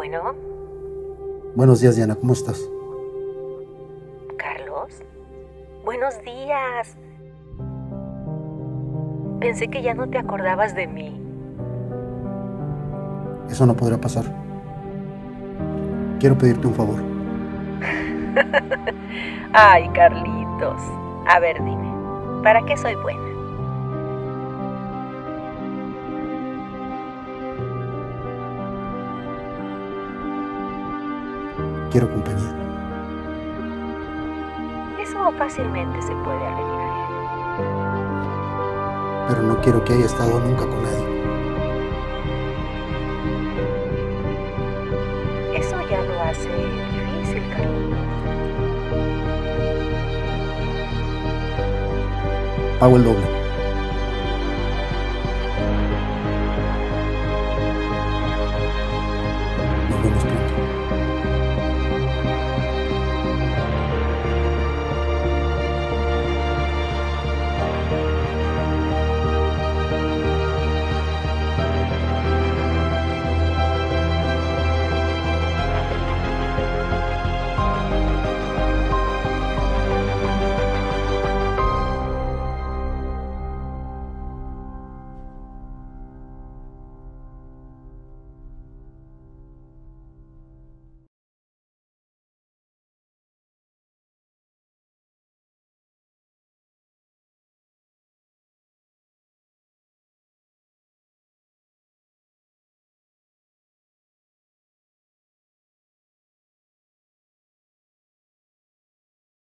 Bueno, Buenos días, Diana, ¿cómo estás? Carlos. Buenos días. Pensé que ya no te acordabas de mí. Eso no podrá pasar. Quiero pedirte un favor. Ay, Carlitos. A ver, dime, ¿para qué soy buena? Quiero compañía. Eso fácilmente se puede arreglar. Pero no quiero que haya estado nunca con nadie. Eso ya lo hace difícil, Carlitos. Pago el doble.